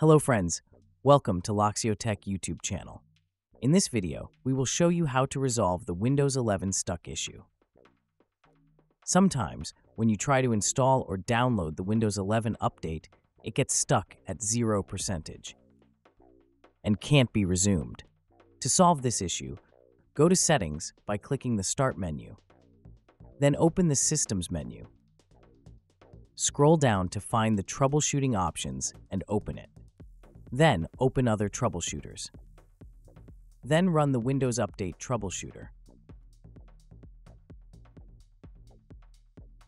Hello friends, welcome to Loxyo Tech YouTube channel. In this video, we will show you how to resolve the Windows 11 stuck issue. Sometimes, when you try to install or download the Windows 11 update, it gets stuck at 0% and can't be resumed. To solve this issue, go to Settings by clicking the Start menu. Then open the Systems menu. Scroll down to find the troubleshooting options and open it. Then open other troubleshooters. Then run the Windows Update troubleshooter.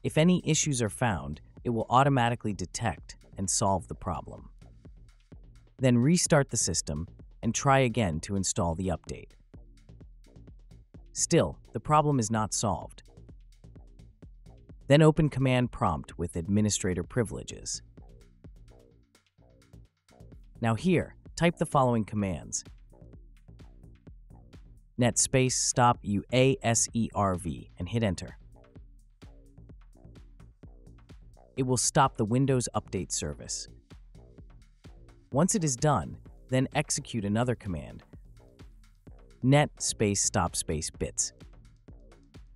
If any issues are found, it will automatically detect and solve the problem. Then restart the system and try again to install the update. Still, the problem is not solved. Then open Command Prompt with Administrator Privileges. Now here, type the following commands. Net space stop wuauserv and hit enter. It will stop the Windows Update service. Once it is done, then execute another command. Net space stop space bits.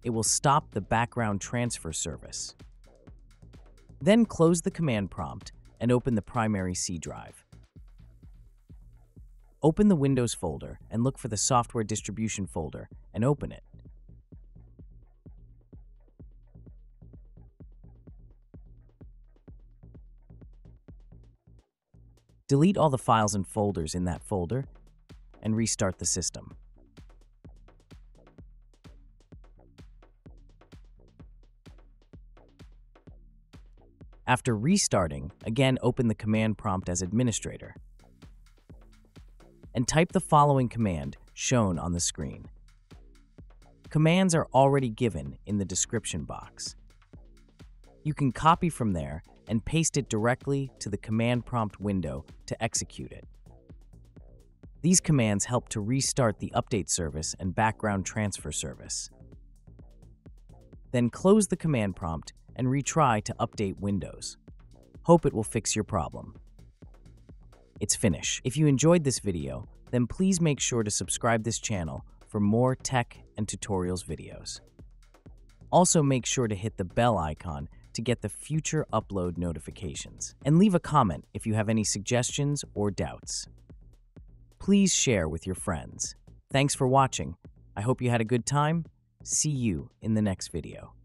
It will stop the background transfer service. Then close the command prompt and open the primary C drive. Open the Windows folder and look for the Software Distribution folder and open it. Delete all the files and folders in that folder and restart the system. After restarting, again open the command prompt as administrator and type the following command shown on the screen. Commands are already given in the description box. You can copy from there and paste it directly to the command prompt window to execute it. These commands help to restart the update service and background transfer service. Then close the command prompt and retry to update Windows. Hope it will fix your problem it's finish. If you enjoyed this video, then please make sure to subscribe this channel for more tech and tutorials videos. Also make sure to hit the bell icon to get the future upload notifications. And leave a comment if you have any suggestions or doubts. Please share with your friends. Thanks for watching. I hope you had a good time. See you in the next video.